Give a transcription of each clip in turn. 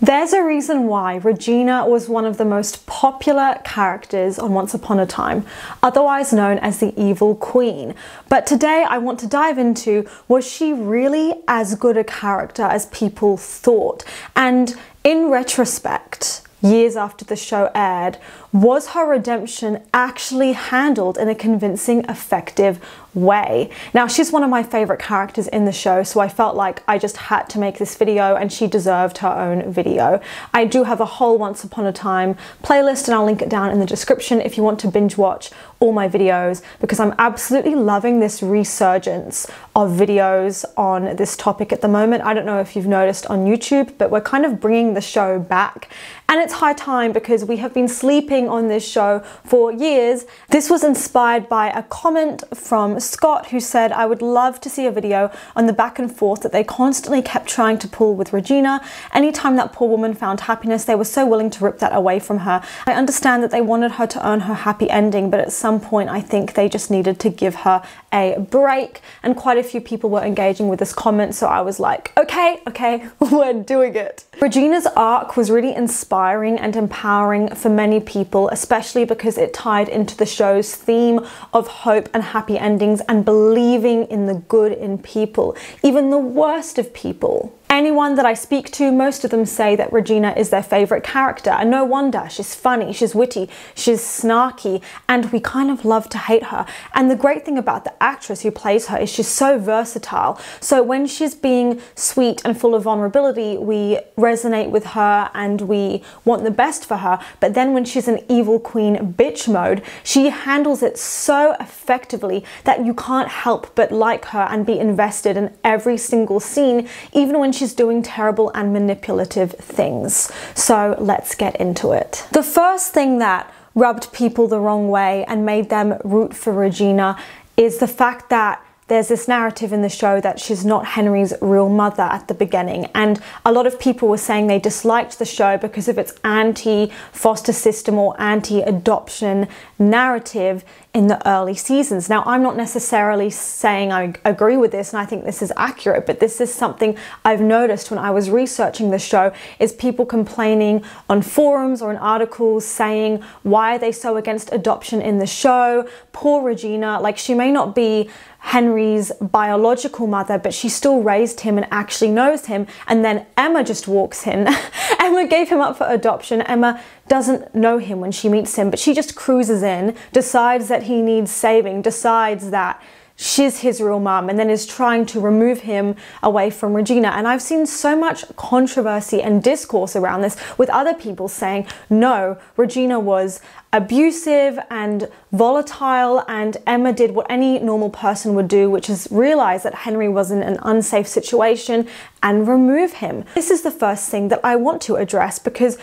There's a reason why Regina was one of the most popular characters on Once Upon a Time, otherwise known as the Evil Queen. But today I want to dive into was she really as good a character as people thought? And in retrospect, years after the show aired, was her redemption actually handled in a convincing, effective way? Now, she's one of my favorite characters in the show, so I felt like I just had to make this video and she deserved her own video. I do have a whole Once Upon a Time playlist and I'll link it down in the description if you want to binge watch all my videos because I'm absolutely loving this resurgence of videos on this topic at the moment. I don't know if you've noticed on YouTube, but we're kind of bringing the show back and it's high time because we have been sleeping on this show for years. This was inspired by a comment from Scott who said, I would love to see a video on the back and forth that they constantly kept trying to pull with Regina. Anytime that poor woman found happiness, they were so willing to rip that away from her. I understand that they wanted her to earn her happy ending, but at some point I think they just needed to give her a break. And quite a few people were engaging with this comment, so I was like, okay, okay, we're doing it. Regina's arc was really inspiring and empowering for many people especially because it tied into the show's theme of hope and happy endings and believing in the good in people, even the worst of people. Anyone that I speak to, most of them say that Regina is their favourite character, and no wonder. She's funny, she's witty, she's snarky, and we kind of love to hate her. And the great thing about the actress who plays her is she's so versatile. So when she's being sweet and full of vulnerability, we resonate with her and we want the best for her. But then when she's in evil queen bitch mode, she handles it so effectively that you can't help but like her and be invested in every single scene, even when she's doing terrible and manipulative things. So let's get into it. The first thing that rubbed people the wrong way and made them root for Regina is the fact that there's this narrative in the show that she's not Henry's real mother at the beginning. And a lot of people were saying they disliked the show because of its anti foster system or anti adoption narrative in the early seasons. Now, I'm not necessarily saying I agree with this and I think this is accurate, but this is something I've noticed when I was researching the show is people complaining on forums or in articles saying why are they so against adoption in the show? Poor Regina, like she may not be Henry's biological mother, but she still raised him and actually knows him. And then Emma just walks in. Emma gave him up for adoption. Emma doesn't know him when she meets him, but she just cruises in, decides that he needs saving, decides that she's his real mum and then is trying to remove him away from Regina. And I've seen so much controversy and discourse around this with other people saying, no, Regina was abusive and volatile and Emma did what any normal person would do, which is realize that Henry was in an unsafe situation and remove him. This is the first thing that I want to address because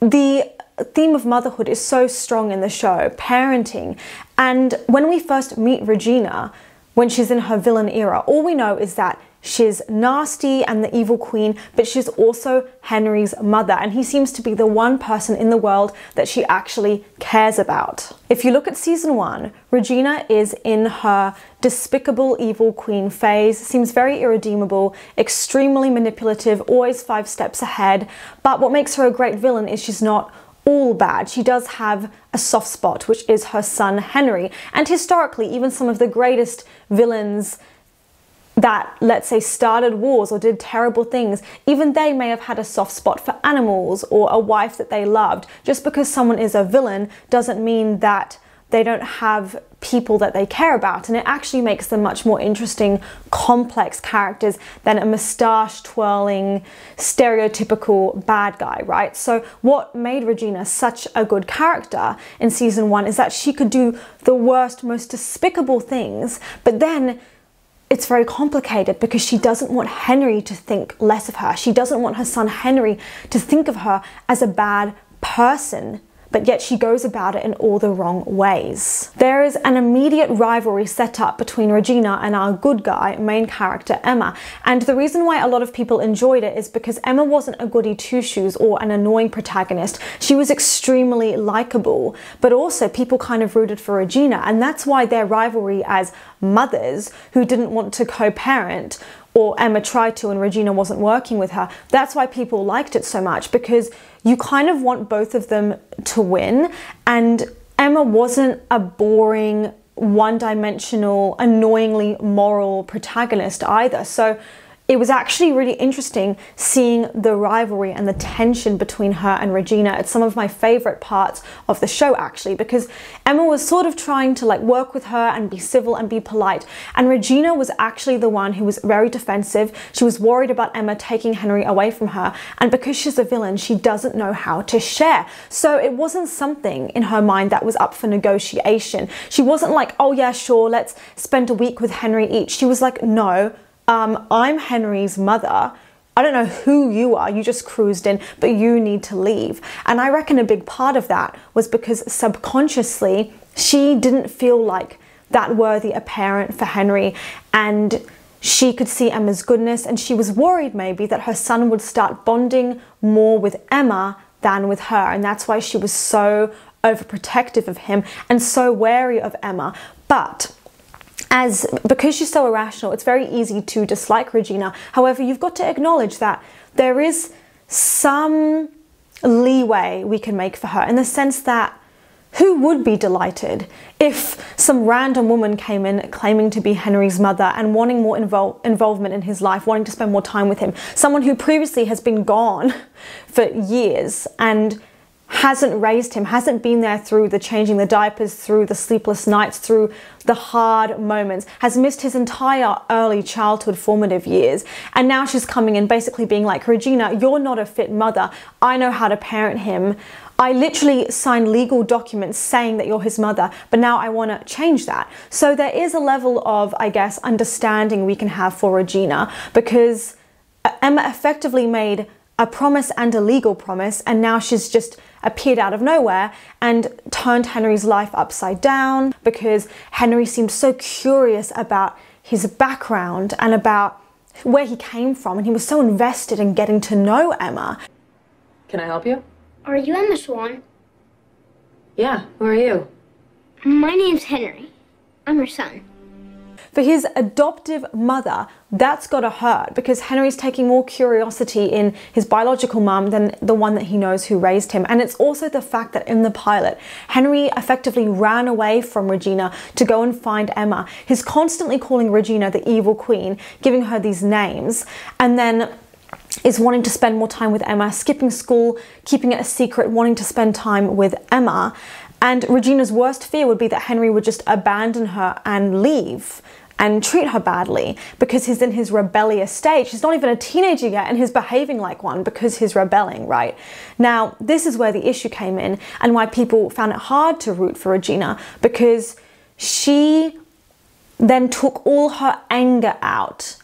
the theme of motherhood is so strong in the show, parenting. And when we first meet Regina, when she's in her villain era. All we know is that she's nasty and the evil queen, but she's also Henry's mother, and he seems to be the one person in the world that she actually cares about. If you look at season one, Regina is in her despicable evil queen phase, seems very irredeemable, extremely manipulative, always five steps ahead, but what makes her a great villain is she's not all bad. She does have a soft spot, which is her son Henry. And historically, even some of the greatest villains that, let's say, started wars or did terrible things, even they may have had a soft spot for animals or a wife that they loved. Just because someone is a villain doesn't mean that they don't have people that they care about and it actually makes them much more interesting complex characters than a moustache twirling stereotypical bad guy right so what made regina such a good character in season one is that she could do the worst most despicable things but then it's very complicated because she doesn't want Henry to think less of her. She doesn't want her son Henry to think of her as a bad person but yet she goes about it in all the wrong ways. There is an immediate rivalry set up between Regina and our good guy, main character Emma, and the reason why a lot of people enjoyed it is because Emma wasn't a goody two shoes or an annoying protagonist. She was extremely likable, but also people kind of rooted for Regina, and that's why their rivalry as mothers who didn't want to co parent or Emma tried to and Regina wasn't working with her. That's why people liked it so much because you kind of want both of them to win. And Emma wasn't a boring, one dimensional, annoyingly moral protagonist either. So it was actually really interesting seeing the rivalry and the tension between her and Regina. It's some of my favorite parts of the show actually because Emma was sort of trying to like work with her and be civil and be polite and Regina was actually the one who was very defensive. She was worried about Emma taking Henry away from her and because she's a villain she doesn't know how to share. So it wasn't something in her mind that was up for negotiation. She wasn't like, "Oh yeah, sure, let's spend a week with Henry each." She was like, "No, um, I'm Henry's mother. I don't know who you are, you just cruised in, but you need to leave. And I reckon a big part of that was because subconsciously she didn't feel like that worthy a parent for Henry and she could see Emma's goodness and she was worried maybe that her son would start bonding more with Emma than with her and that's why she was so overprotective of him and so wary of Emma. But as because she's so irrational, it's very easy to dislike Regina. However, you've got to acknowledge that there is some leeway we can make for her in the sense that who would be delighted if some random woman came in claiming to be Henry's mother and wanting more invol- involvement in his life, wanting to spend more time with him? Someone who previously has been gone for years and hasn't raised him, hasn't been there through the changing the diapers, through the sleepless nights, through the hard moments, has missed his entire early childhood formative years. And now she's coming in basically being like, Regina, you're not a fit mother. I know how to parent him. I literally signed legal documents saying that you're his mother, but now I want to change that. So there is a level of, I guess, understanding we can have for Regina because uh, Emma effectively made a promise and a legal promise, and now she's just appeared out of nowhere and turned Henry's life upside down because Henry seemed so curious about his background and about where he came from, and he was so invested in getting to know Emma. Can I help you? Are you Emma Swan? Yeah, who are you? My name's Henry. I'm her son. For his adoptive mother, that's gotta hurt because Henry's taking more curiosity in his biological mum than the one that he knows who raised him. And it's also the fact that in the pilot, Henry effectively ran away from Regina to go and find Emma. He's constantly calling Regina the evil queen, giving her these names, and then is wanting to spend more time with Emma, skipping school, keeping it a secret, wanting to spend time with Emma. And Regina's worst fear would be that Henry would just abandon her and leave and treat her badly because he's in his rebellious stage. He's not even a teenager yet and he's behaving like one because he's rebelling, right? Now, this is where the issue came in and why people found it hard to root for Regina because she then took all her anger out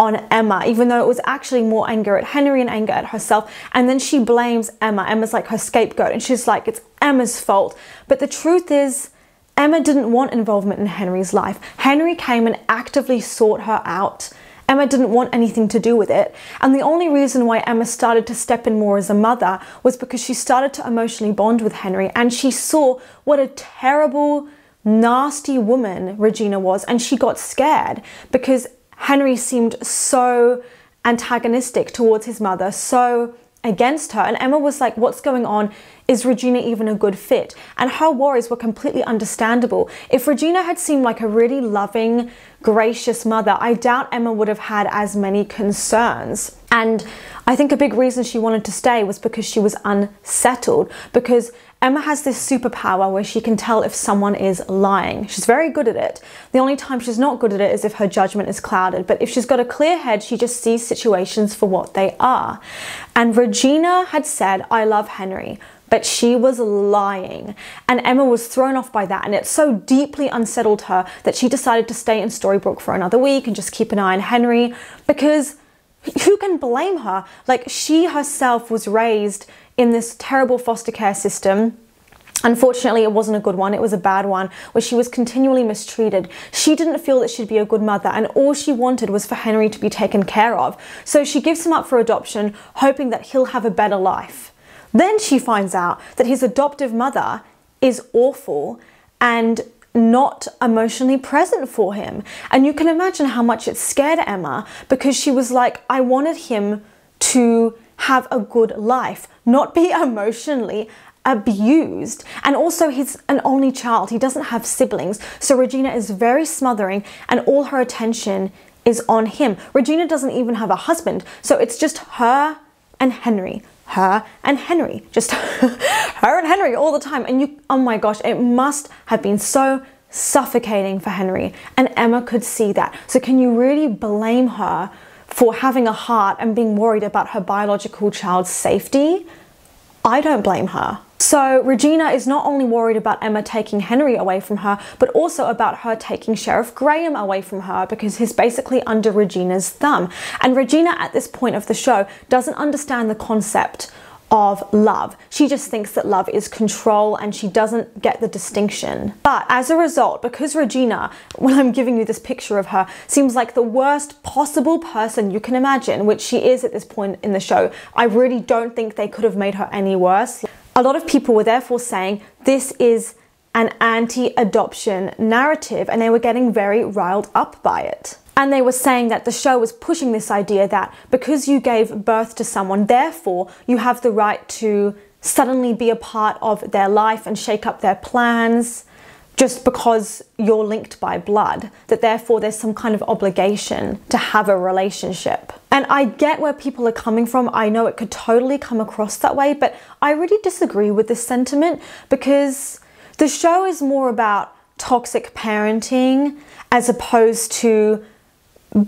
on Emma, even though it was actually more anger at Henry and anger at herself. And then she blames Emma. Emma's like her scapegoat, and she's like, it's Emma's fault. But the truth is, Emma didn't want involvement in Henry's life. Henry came and actively sought her out. Emma didn't want anything to do with it. And the only reason why Emma started to step in more as a mother was because she started to emotionally bond with Henry and she saw what a terrible, nasty woman Regina was. And she got scared because Henry seemed so antagonistic towards his mother, so against her. And Emma was like, What's going on? Is Regina even a good fit? And her worries were completely understandable. If Regina had seemed like a really loving, gracious mother, I doubt Emma would have had as many concerns. And I think a big reason she wanted to stay was because she was unsettled, because Emma has this superpower where she can tell if someone is lying. She's very good at it. The only time she's not good at it is if her judgment is clouded. But if she's got a clear head, she just sees situations for what they are. And Regina had said, I love Henry. But she was lying. And Emma was thrown off by that. And it so deeply unsettled her that she decided to stay in Storybrooke for another week and just keep an eye on Henry because who can blame her? Like, she herself was raised in this terrible foster care system. Unfortunately, it wasn't a good one, it was a bad one, where she was continually mistreated. She didn't feel that she'd be a good mother, and all she wanted was for Henry to be taken care of. So she gives him up for adoption, hoping that he'll have a better life. Then she finds out that his adoptive mother is awful and not emotionally present for him. And you can imagine how much it scared Emma because she was like, I wanted him to have a good life, not be emotionally abused. And also, he's an only child, he doesn't have siblings. So Regina is very smothering, and all her attention is on him. Regina doesn't even have a husband, so it's just her and Henry. Her and Henry, just her and Henry all the time. And you, oh my gosh, it must have been so suffocating for Henry. And Emma could see that. So, can you really blame her for having a heart and being worried about her biological child's safety? I don't blame her. So Regina is not only worried about Emma taking Henry away from her, but also about her taking Sheriff Graham away from her because he's basically under Regina's thumb. And Regina at this point of the show doesn't understand the concept of love. She just thinks that love is control and she doesn't get the distinction. But as a result, because Regina, when I'm giving you this picture of her, seems like the worst possible person you can imagine, which she is at this point in the show, I really don't think they could have made her any worse. A lot of people were therefore saying this is an anti adoption narrative and they were getting very riled up by it. And they were saying that the show was pushing this idea that because you gave birth to someone, therefore you have the right to suddenly be a part of their life and shake up their plans just because you're linked by blood, that therefore there's some kind of obligation to have a relationship. And I get where people are coming from. I know it could totally come across that way, but I really disagree with this sentiment because the show is more about toxic parenting as opposed to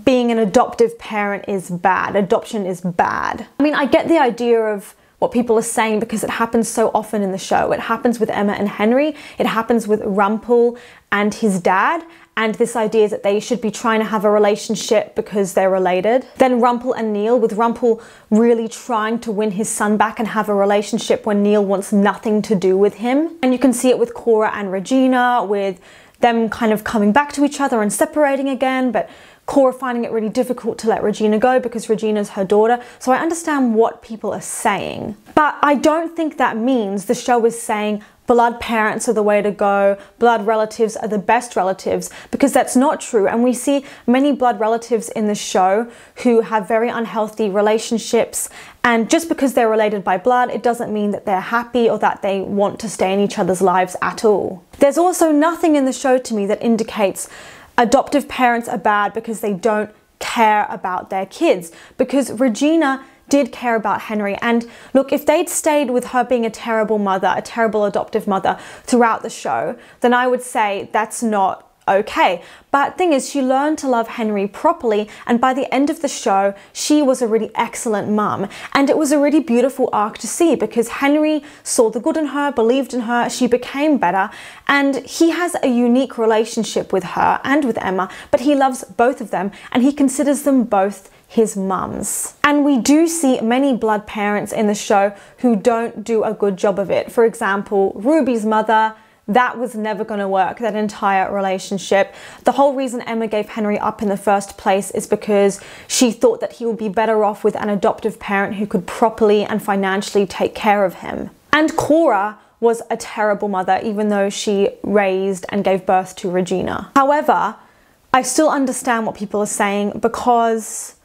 being an adoptive parent is bad, adoption is bad. I mean, I get the idea of what people are saying because it happens so often in the show. It happens with Emma and Henry, it happens with Rumple and his dad, and this idea that they should be trying to have a relationship because they're related. Then Rumple and Neal, with Rumple really trying to win his son back and have a relationship when Neal wants nothing to do with him. And you can see it with Cora and Regina, with them kind of coming back to each other and separating again, but Cora finding it really difficult to let Regina go because Regina's her daughter. So I understand what people are saying. But I don't think that means the show is saying blood parents are the way to go, blood relatives are the best relatives, because that's not true. And we see many blood relatives in the show who have very unhealthy relationships. And just because they're related by blood, it doesn't mean that they're happy or that they want to stay in each other's lives at all. There's also nothing in the show to me that indicates adoptive parents are bad because they don't care about their kids. Because Regina did care about Henry. And look, if they'd stayed with her being a terrible mother, a terrible adoptive mother throughout the show, then I would say that's not okay. But thing is, she learned to love Henry properly, and by the end of the show, she was a really excellent mum. And it was a really beautiful arc to see because Henry saw the good in her, believed in her, she became better, and he has a unique relationship with her and with Emma, but he loves both of them and he considers them both his mums. And we do see many blood parents in the show who don't do a good job of it. For example, Ruby's mother, that was never going to work, that entire relationship. The whole reason Emma gave Henry up in the first place is because she thought that he would be better off with an adoptive parent who could properly and financially take care of him. And Cora was a terrible mother, even though she raised and gave birth to Regina. However, I still understand what people are saying because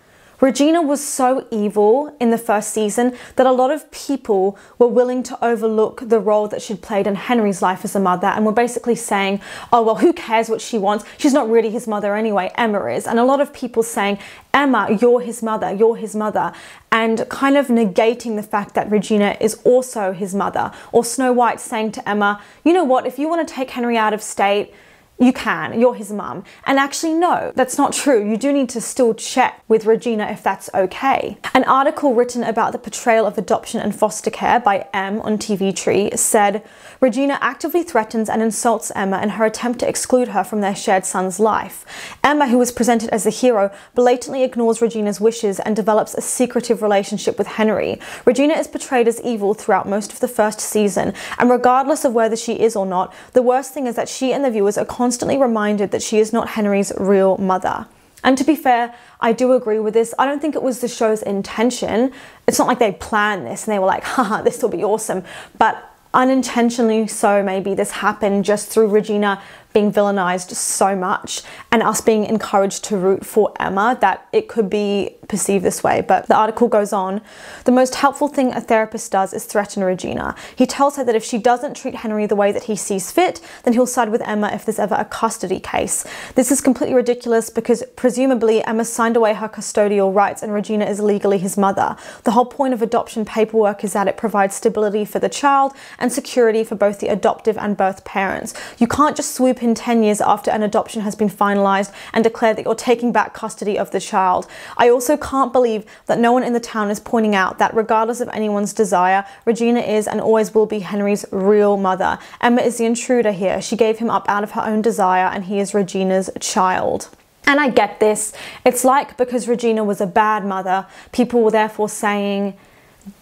Regina was so evil in the first season that a lot of people were willing to overlook the role that she'd played in Henry's life as a mother and were basically saying, oh, well, who cares what she wants? She's not really his mother anyway, Emma is. And a lot of people saying, Emma, you're his mother, you're his mother, and kind of negating the fact that Regina is also his mother. Or Snow White saying to Emma, you know what, if you want to take Henry out of state, you can, you're his mum. And actually, no, that's not true. You do need to still check with Regina if that's okay. An article written about the portrayal of adoption and foster care by M on TV Tree said Regina actively threatens and insults Emma in her attempt to exclude her from their shared son's life. Emma, who was presented as the hero, blatantly ignores Regina's wishes and develops a secretive relationship with Henry. Regina is portrayed as evil throughout most of the first season, and regardless of whether she is or not, the worst thing is that she and the viewers are constantly reminded that she is not Henry's real mother. And to be fair, I do agree with this. I don't think it was the show's intention. It's not like they planned this and they were like, haha, this will be awesome. But unintentionally so, maybe this happened just through Regina being villainized so much and us being encouraged to root for Emma that it could be perceived this way. But the article goes on the most helpful thing a therapist does is threaten Regina. He tells her that if she doesn't treat Henry the way that he sees fit, then he'll side with Emma if there's ever a custody case. This is completely ridiculous because presumably Emma signed away her custodial rights and Regina is legally his mother. The whole point of adoption paperwork is that it provides stability for the child and security for both the adoptive and birth parents. You can't just swoop in 10 years after an adoption has been finalized and declare that you're taking back custody of the child. I also can't believe that no one in the town is pointing out that regardless of anyone's desire, Regina is and always will be Henry's real mother. Emma is the intruder here. She gave him up out of her own desire and he is Regina's child. And I get this. It's like because Regina was a bad mother, people were therefore saying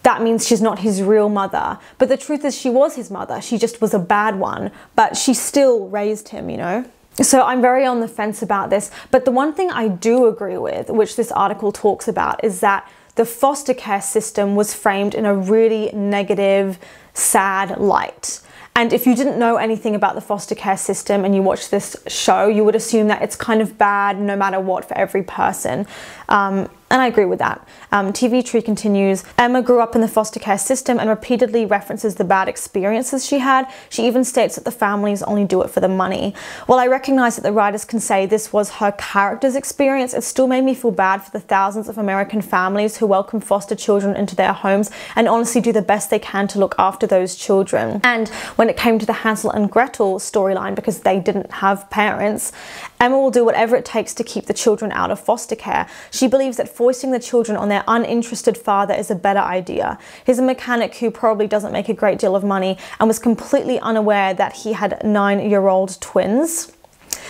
that means she's not his real mother. But the truth is, she was his mother. She just was a bad one, but she still raised him, you know? So I'm very on the fence about this. But the one thing I do agree with, which this article talks about, is that the foster care system was framed in a really negative, sad light. And if you didn't know anything about the foster care system and you watch this show, you would assume that it's kind of bad no matter what for every person. Um, and I agree with that. Um, TV Tree continues Emma grew up in the foster care system and repeatedly references the bad experiences she had. She even states that the families only do it for the money. While I recognize that the writers can say this was her character's experience, it still made me feel bad for the thousands of American families who welcome foster children into their homes and honestly do the best they can to look after those children. And when it came to the Hansel and Gretel storyline, because they didn't have parents, Emma will do whatever it takes to keep the children out of foster care. She believes that foisting the children on their uninterested father is a better idea. He's a mechanic who probably doesn't make a great deal of money and was completely unaware that he had nine year old twins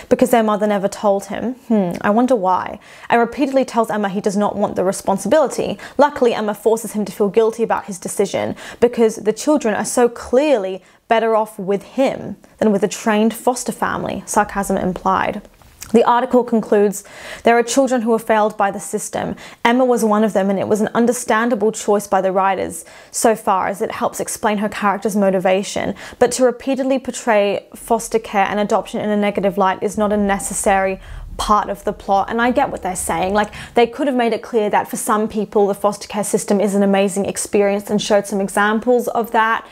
because their mother never told him. Hmm, I wonder why. And repeatedly tells Emma he does not want the responsibility. Luckily, Emma forces him to feel guilty about his decision because the children are so clearly better off with him than with a trained foster family, sarcasm implied. The article concludes there are children who are failed by the system. Emma was one of them, and it was an understandable choice by the writers so far as it helps explain her character's motivation. But to repeatedly portray foster care and adoption in a negative light is not a necessary part of the plot and I get what they're saying like they could have made it clear that for some people the foster care system is an amazing experience and showed some examples of that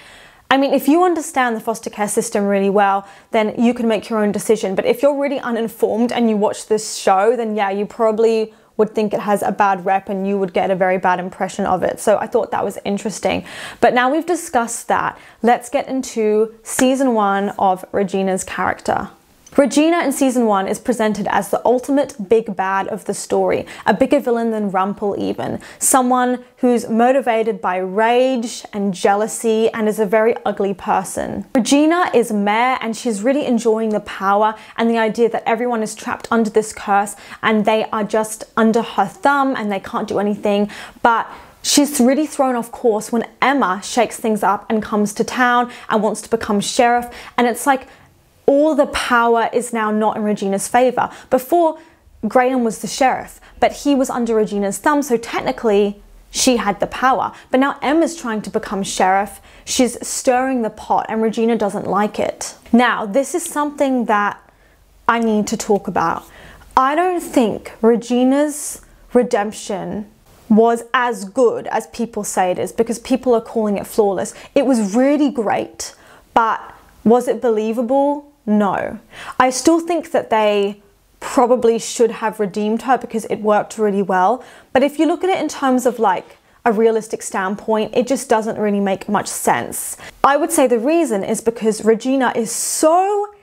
I mean, if you understand the foster care system really well, then you can make your own decision. But if you're really uninformed and you watch this show, then yeah, you probably would think it has a bad rep and you would get a very bad impression of it. So I thought that was interesting. But now we've discussed that, let's get into season one of Regina's character. Regina in season one is presented as the ultimate big bad of the story, a bigger villain than Rumple even, someone who's motivated by rage and jealousy and is a very ugly person. Regina is Mayor and she's really enjoying the power and the idea that everyone is trapped under this curse and they are just under her thumb and they can't do anything, but She's really thrown off course when Emma shakes things up and comes to town and wants to become sheriff. And it's like all the power is now not in Regina's favour. Before, Graham was the sheriff, but he was under Regina's thumb, so technically she had the power. But now Emma's trying to become sheriff. She's stirring the pot, and Regina doesn't like it. Now, this is something that I need to talk about. I don't think Regina's redemption was as good as people say it is because people are calling it flawless. It was really great, but was it believable? No. I still think that they probably should have redeemed her because it worked really well. But if you look at it in terms of like a realistic standpoint, it just doesn't really make much sense. I would say the reason is because Regina is so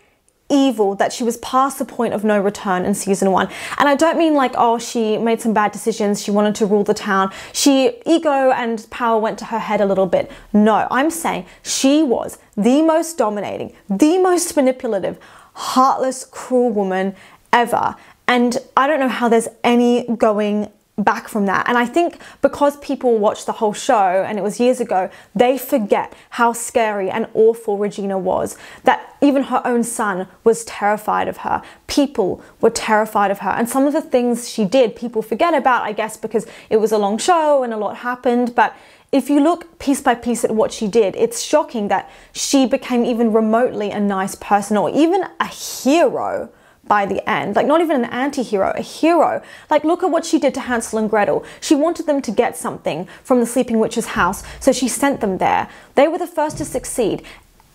evil that she was past the point of no return in season one. And I don't mean like, oh, she made some bad decisions, she wanted to rule the town. She, ego and power went to her head a little bit. No, I'm saying she was the most dominating, the most manipulative, heartless, cruel woman ever. And I don't know how there's any going back from that. And I think because people watched the whole show and it was years ago, they forget how scary and awful Regina was. That even her own son was terrified of her. People were terrified of her. And some of the things she did, people forget about, I guess, because it was a long show and a lot happened. But if you look piece by piece at what she did, it's shocking that she became even remotely a nice person or even a hero by the end. Like, not even an anti hero, a hero. Like, look at what she did to Hansel and Gretel. She wanted them to get something from the Sleeping Witch's house, so she sent them there. They were the first to succeed.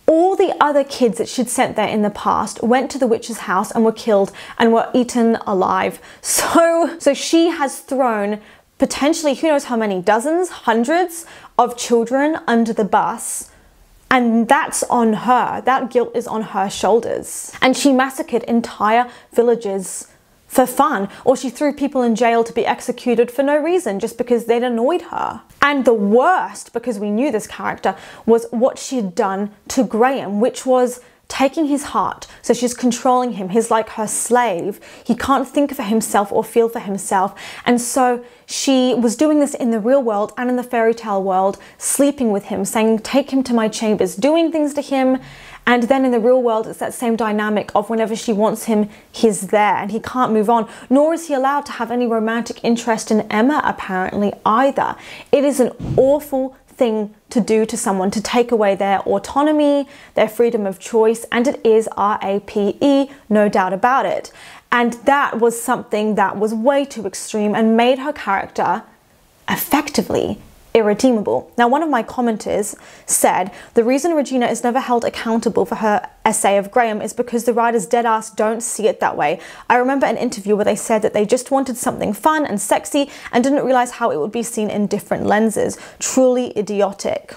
All the other kids that she'd sent there in the past went to the witch's house and were killed and were eaten alive. So, so she has thrown potentially who knows how many dozens, hundreds of children under the bus and that's on her. That guilt is on her shoulders. And she massacred entire villages for fun, or she threw people in jail to be executed for no reason just because they'd annoyed her. And the worst, because we knew this character, was what she'd done to Graham, which was taking his heart. So she's controlling him. He's like her slave. He can't think for himself or feel for himself. And so she was doing this in the real world and in the fairy tale world, sleeping with him, saying, Take him to my chambers, doing things to him. And then in the real world, it's that same dynamic of whenever she wants him, he's there and he can't move on. Nor is he allowed to have any romantic interest in Emma, apparently, either. It is an awful thing to do to someone to take away their autonomy, their freedom of choice, and it is R A P E, no doubt about it. And that was something that was way too extreme and made her character effectively irredeemable. Now, one of my commenters said the reason Regina is never held accountable for her SA of Graham is because the writers dead ass don't see it that way. I remember an interview where they said that they just wanted something fun and sexy and didn't realize how it would be seen in different lenses. Truly idiotic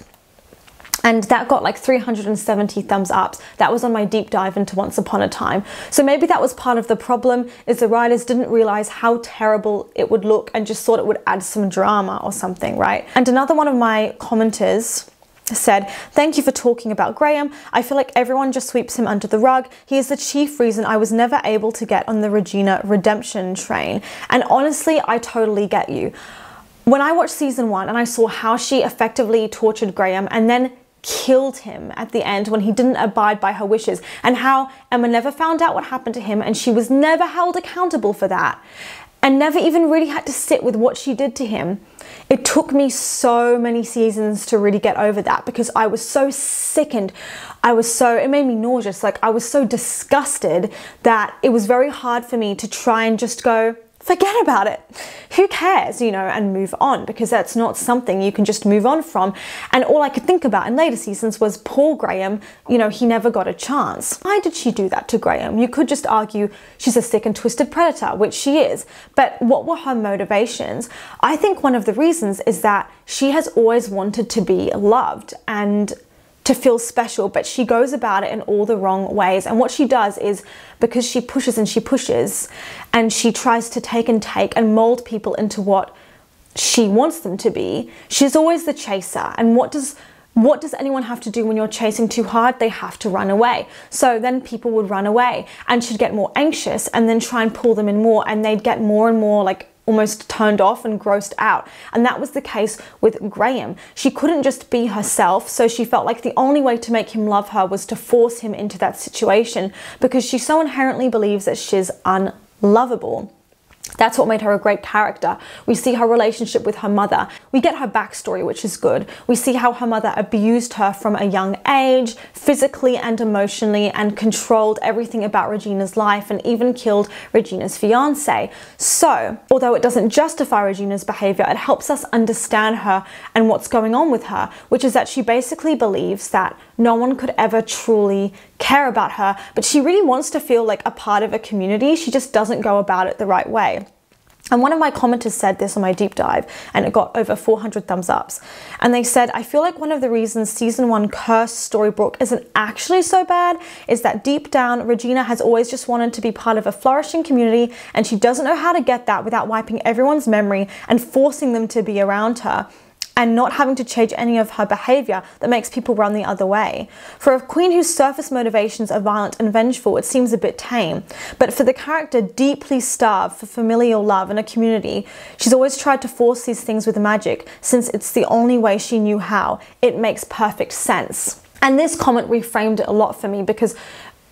and that got like 370 thumbs ups that was on my deep dive into once upon a time so maybe that was part of the problem is the writers didn't realize how terrible it would look and just thought it would add some drama or something right and another one of my commenters said, Thank you for talking about Graham. I feel like everyone just sweeps him under the rug. He is the chief reason I was never able to get on the Regina redemption train. And honestly, I totally get you. When I watched season one and I saw how she effectively tortured Graham and then killed him at the end when he didn't abide by her wishes, and how Emma never found out what happened to him and she was never held accountable for that, and never even really had to sit with what she did to him. It took me so many seasons to really get over that because I was so sickened. I was so, it made me nauseous. Like, I was so disgusted that it was very hard for me to try and just go, forget about it. Who cares, you know, and move on because that's not something you can just move on from. And all I could think about in later seasons was Paul Graham, you know, he never got a chance. Why did she do that to Graham? You could just argue she's a sick and twisted predator, which she is. But what were her motivations? I think one of the reasons is that she has always wanted to be loved and to feel special, but she goes about it in all the wrong ways. And what she does is because she pushes and she pushes and she tries to take and take and mold people into what she wants them to be, she's always the chaser. And what does what does anyone have to do when you're chasing too hard? They have to run away. So then people would run away and she'd get more anxious and then try and pull them in more and they'd get more and more like almost turned off and grossed out. And that was the case with Graham. She couldn't just be herself, so she felt like the only way to make him love her was to force him into that situation because she so inherently believes that she's unlovable. That's what made her a great character. We see her relationship with her mother. We get her backstory, which is good. We see how her mother abused her from a young age, physically and emotionally, and controlled everything about Regina's life and even killed Regina's fiance. So, although it doesn't justify Regina's behavior, it helps us understand her and what's going on with her, which is that she basically believes that no one could ever truly care about her, but she really wants to feel like a part of a community. She just doesn't go about it the right way. And one of my commenters said this on my deep dive, and it got over 400 thumbs ups. And they said, I feel like one of the reasons season one Curse Storybrooke isn't actually so bad is that deep down, Regina has always just wanted to be part of a flourishing community, and she doesn't know how to get that without wiping everyone's memory and forcing them to be around her and not having to change any of her behavior that makes people run the other way. For a queen whose surface motivations are violent and vengeful, it seems a bit tame. But for the character deeply starved for familial love and a community, she's always tried to force these things with magic since it's the only way she knew how. It makes perfect sense. And this comment reframed it a lot for me because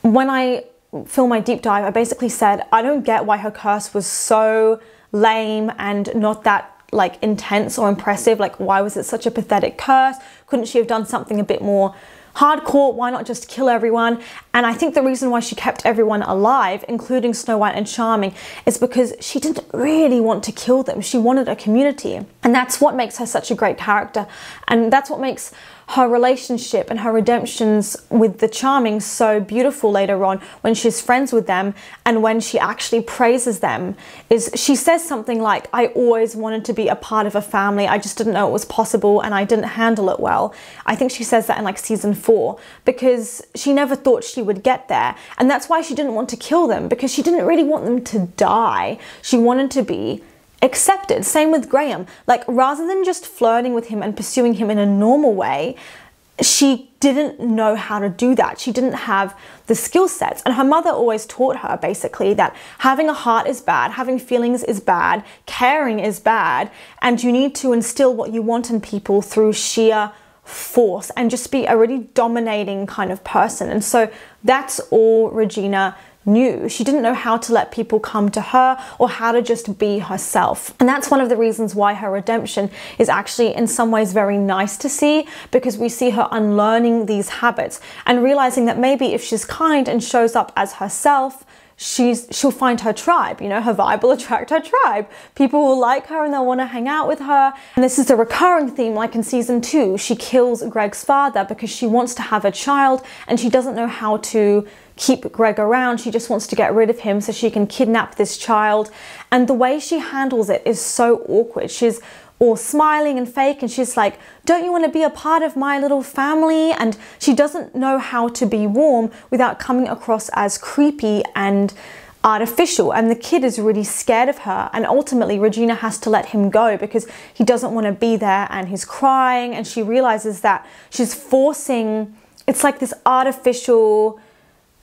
when I filmed my deep dive, I basically said, I don't get why her curse was so lame and not that like intense or impressive? Like, why was it such a pathetic curse? Couldn't she have done something a bit more hardcore? Why not just kill everyone? And I think the reason why she kept everyone alive, including Snow White and Charming, is because she didn't really want to kill them. She wanted a community. And that's what makes her such a great character. And that's what makes her relationship and her redemptions with the Charming so beautiful later on when she's friends with them and when she actually praises them is she says something like I always wanted to be a part of a family. I just didn't know it was possible and I didn't handle it well. I think she says that in like season 4 because she never thought she would get there. And that's why she didn't want to kill them because she didn't really want them to die. She wanted to be accepted. Same with Graham. Like, rather than just flirting with him and pursuing him in a normal way, she didn't know how to do that. She didn't have the skill sets. And her mother always taught her basically that having a heart is bad, having feelings is bad, caring is bad, and you need to instill what you want in people through sheer force and just be a really dominating kind of person. And so that's all Regina She didn't know how to let people come to her or how to just be herself. And that's one of the reasons why her redemption is actually in some ways very nice to see because we see her unlearning these habits and realizing that maybe if she's kind and shows up as herself, she's she'll find her tribe you know her vibe will attract her tribe people will like her and they'll want to hang out with her and this is a recurring theme like in season two she kills greg's father because she wants to have a child and she doesn't know how to keep Greg around. She just wants to get rid of him so she can kidnap this child. And the way she handles it is so awkward. She's all smiling and fake and she's like, Don't you want to be a part of my little family? And she doesn't know how to be warm without coming across as creepy and artificial and the kid is really scared of her and ultimately Regina has to let him go because he doesn't want to be there and he's crying and she realizes that she's forcing it's like this artificial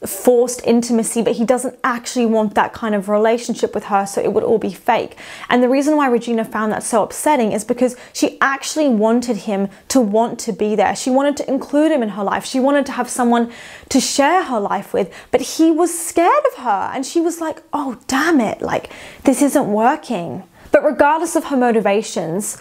forced intimacy, but he doesn't actually want that kind of relationship with her, so it would all be fake. And the reason why Regina found that so upsetting is because she actually wanted him to want to be there. She wanted to include him in her life. She wanted to have someone to share her life with, but he was scared of her. And she was like, oh, damn it, like, this isn't working. But regardless of her motivations,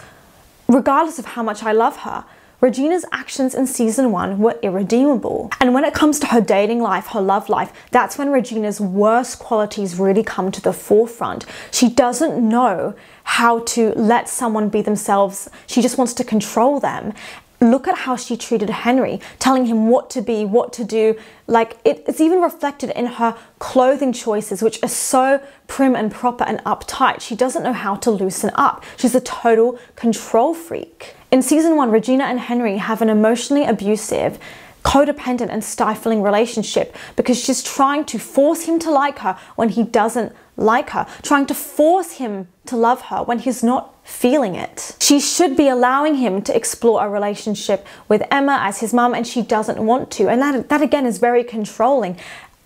regardless of how much I love her, Regina's actions in season one were irredeemable. And when it comes to her dating life, her love life, that's when Regina's worst qualities really come to the forefront. She doesn't know how to let someone be themselves. She just wants to control them. Look at how she treated Henry, telling him what to be, what to do. Like it, it's even reflected in her clothing choices, which are so prim and proper and uptight. She doesn't know how to loosen up. She's a total control freak. In season one, Regina and Henry have an emotionally abusive, codependent, and stifling relationship because she's trying to force him to like her when he doesn't like her, trying to force him to love her when he's not feeling it. She should be allowing him to explore a relationship with Emma as his mum, and she doesn't want to. And that, that again is very controlling.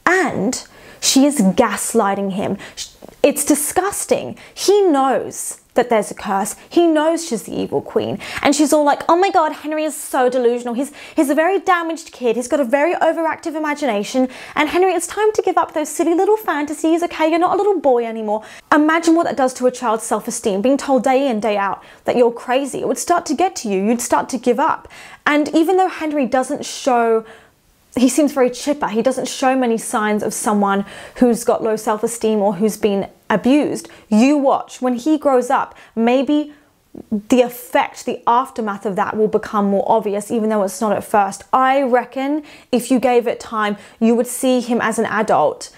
And she is gaslighting him. It's disgusting. He knows that there's a curse. He knows she's the evil queen. And she's all like, oh my god, Henry is so delusional. He's, he's a very damaged kid. He's got a very overactive imagination. And Henry, it's time to give up those silly little fantasies, okay? You're not a little boy anymore. Imagine what that does to a child's self-esteem, being told day in, day out that you're crazy. It would start to get to you. You'd start to give up. And even though Henry doesn't show he seems very chipper. He doesn't show many signs of someone who's got low self esteem or who's been abused. You watch when he grows up, maybe the effect, the aftermath of that will become more obvious, even though it's not at first. I reckon if you gave it time, you would see him as an adult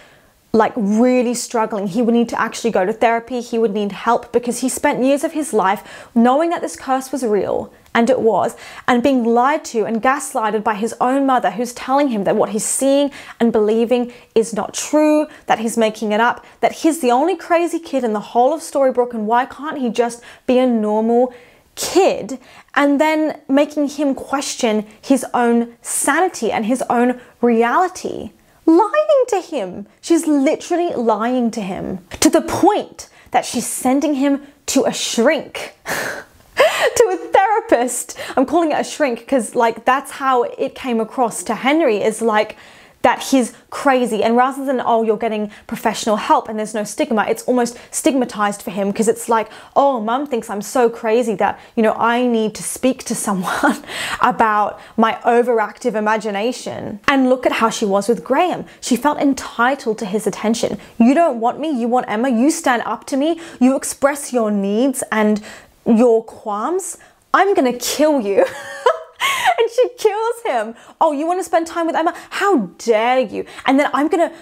like really struggling. He would need to actually go to therapy. He would need help because he spent years of his life knowing that this curse was real and it was, and being lied to and gaslighted by his own mother, who's telling him that what he's seeing and believing is not true, that he's making it up, that he's the only crazy kid in the whole of Storybrooke, and why can't he just be a normal kid? And then making him question his own sanity and his own reality. Lying to him. She's literally lying to him to the point that she's sending him to a shrink. to a therapist. I'm calling it a shrink because like that's how it came across to Henry is like that he's crazy. And rather than, oh, you're getting professional help and there's no stigma, it's almost stigmatized for him because it's like, oh, mum thinks I'm so crazy that, you know, I need to speak to someone about my overactive imagination. And look at how she was with Graham. She felt entitled to his attention. You don't want me, you want Emma, you stand up to me, you express your needs and your qualms. I'm gonna kill you. and she kills him. Oh, you want to spend time with Emma? How dare you? And then I'm to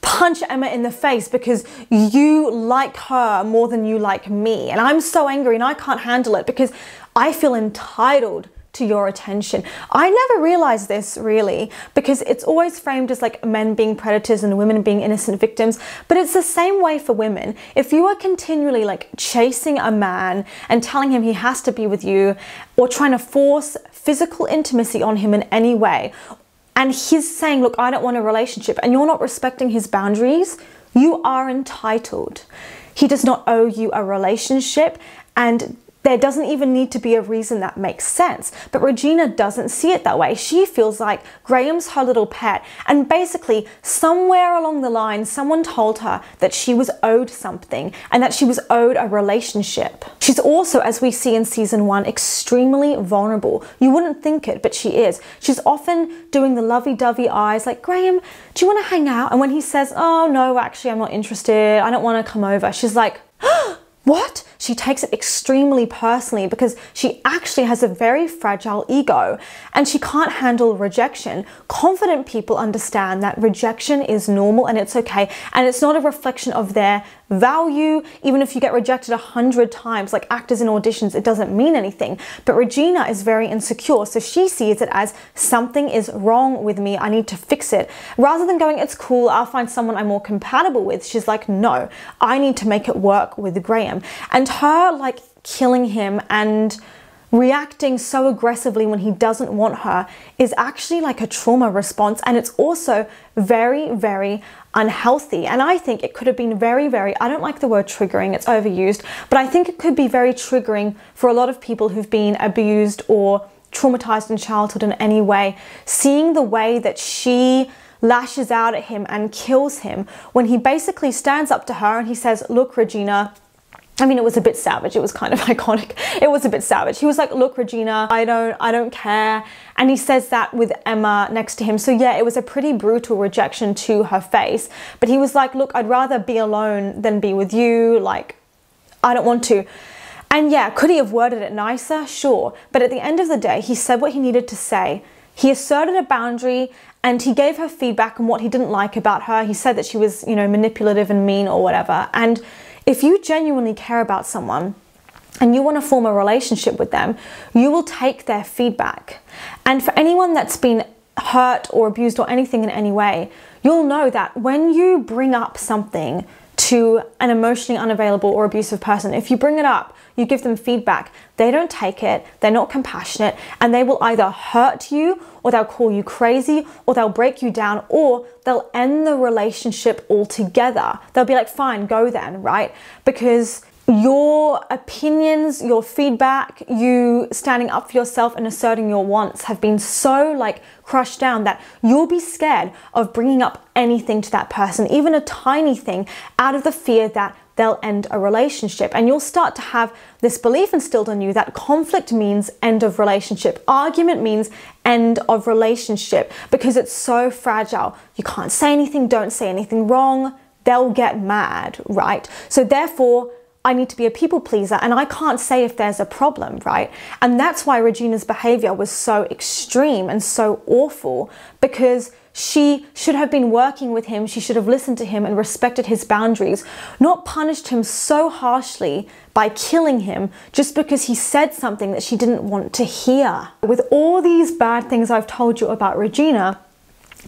punch Emma in the face because you like her more than you like me. And I'm so angry and I can't handle it because I feel entitled to your attention. I never realized this really because it's always framed as like men being predators and women being innocent victims, but it's the same way for women. If you are continually like chasing a man and telling him he has to be with you or trying to force physical intimacy on him in any way, and he's saying, Look, I don't want a relationship, and you're not respecting his boundaries, you are entitled. He does not owe you a relationship, and there doesn't even need to be a reason that makes sense. But Regina doesn't see it that way. She feels like Graham's her little pet. And basically, somewhere along the line, someone told her that she was owed something and that she was owed a relationship. She's also, as we see in season one, extremely vulnerable. You wouldn't think it, but she is. She's often doing the lovey dovey eyes, like, Graham, do you want to hang out? And when he says, Oh, no, actually, I'm not interested, I don't want to come over, she's like, what? She takes it extremely personally because she actually has a very fragile ego and she can't handle rejection. Confident people understand that rejection is normal and it's okay and it's not a reflection of their value. Even if you get rejected a hundred times, like actors in auditions, it doesn't mean anything. But Regina is very insecure, so she sees it as something is wrong with me, I need to fix it. Rather than going, it's cool, I'll find someone I'm more compatible with, she's like, no, I need to make it work with Graham. And her like killing him and reacting so aggressively when he doesn't want her is actually like a trauma response and it's also very very unhealthy. And i think it could have been very very i don't like the word triggering it's overused but i think it could be very triggering for a lot of people who've been abused or traumatized in childhood in any way. Seeing the way that she lashes out at him and kills him when he basically stands up to her and he says look regina I mean, it was a bit savage. It was kind of iconic. It was a bit savage. He was like, "Look, Regina, I don't, I don't care," and he says that with Emma next to him. So yeah, it was a pretty brutal rejection to her face. But he was like, "Look, I'd rather be alone than be with you. Like, I don't want to." And yeah, could he have worded it nicer? Sure. But at the end of the day, he said what he needed to say. He asserted a boundary and he gave her feedback on what he didn't like about her. He said that she was, you know, manipulative and mean or whatever. And if you genuinely care about someone and you want to form a relationship with them, you will take their feedback. And for anyone that's been hurt or abused or anything in any way, you'll know that when you bring up something to an emotionally unavailable or abusive person, if you bring it up, you give them feedback, they don't take it, they're not compassionate, and they will either hurt you or they'll call you crazy or they'll break you down or they'll end the relationship altogether. They'll be like, fine, go then, right? Because your opinions, your feedback, you standing up for yourself and asserting your wants have been so like crushed down that you'll be scared of bringing up anything to that person, even a tiny thing, out of the fear that they'll end a relationship. And you'll start to have this belief instilled in you that conflict means end of relationship, argument means end of relationship because it's so fragile. You can't say anything, don't say anything wrong, they'll get mad, right? So, therefore, I need to be a people pleaser and I can't say if there's a problem, right? And that's why Regina's behavior was so extreme and so awful because she should have been working with him, she should have listened to him and respected his boundaries, not punished him so harshly by killing him just because he said something that she didn't want to hear. With all these bad things I've told you about Regina,